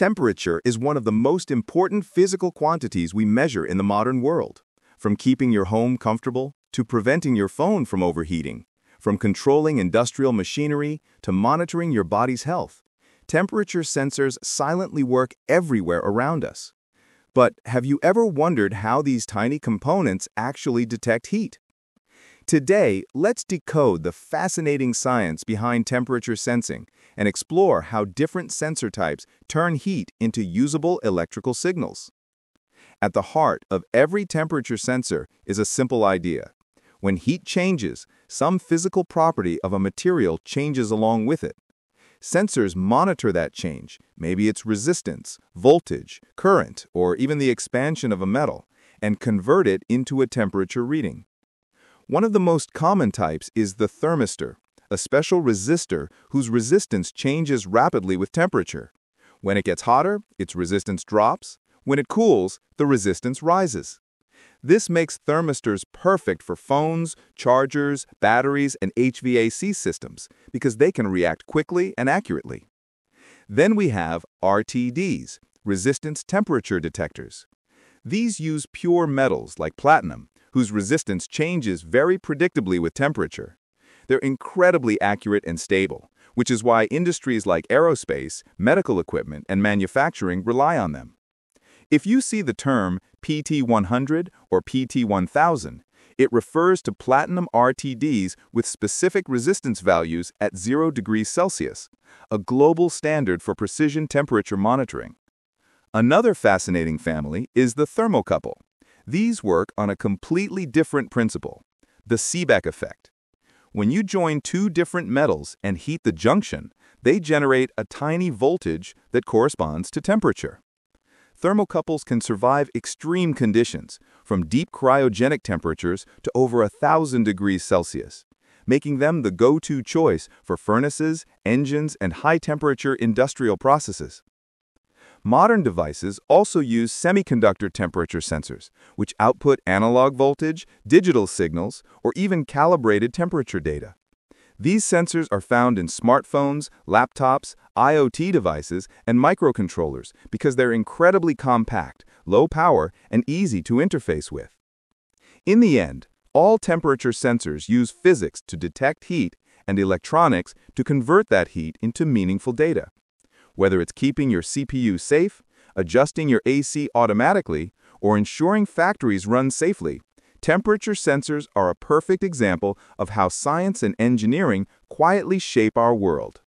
Temperature is one of the most important physical quantities we measure in the modern world. From keeping your home comfortable to preventing your phone from overheating, from controlling industrial machinery to monitoring your body's health, temperature sensors silently work everywhere around us. But have you ever wondered how these tiny components actually detect heat? Today, let's decode the fascinating science behind temperature sensing and explore how different sensor types turn heat into usable electrical signals. At the heart of every temperature sensor is a simple idea. When heat changes, some physical property of a material changes along with it. Sensors monitor that change, maybe its resistance, voltage, current, or even the expansion of a metal, and convert it into a temperature reading. One of the most common types is the thermistor, a special resistor whose resistance changes rapidly with temperature. When it gets hotter, its resistance drops. When it cools, the resistance rises. This makes thermistors perfect for phones, chargers, batteries, and HVAC systems because they can react quickly and accurately. Then we have RTDs, resistance temperature detectors. These use pure metals like platinum whose resistance changes very predictably with temperature. They're incredibly accurate and stable, which is why industries like aerospace, medical equipment, and manufacturing rely on them. If you see the term PT100 or PT1000, it refers to platinum RTDs with specific resistance values at 0 degrees Celsius, a global standard for precision temperature monitoring. Another fascinating family is the thermocouple. These work on a completely different principle, the Seebeck effect. When you join two different metals and heat the junction, they generate a tiny voltage that corresponds to temperature. Thermocouples can survive extreme conditions, from deep cryogenic temperatures to over a thousand degrees Celsius, making them the go-to choice for furnaces, engines, and high-temperature industrial processes. Modern devices also use semiconductor temperature sensors, which output analog voltage, digital signals, or even calibrated temperature data. These sensors are found in smartphones, laptops, IoT devices, and microcontrollers because they're incredibly compact, low power, and easy to interface with. In the end, all temperature sensors use physics to detect heat and electronics to convert that heat into meaningful data. Whether it's keeping your CPU safe, adjusting your AC automatically, or ensuring factories run safely, temperature sensors are a perfect example of how science and engineering quietly shape our world.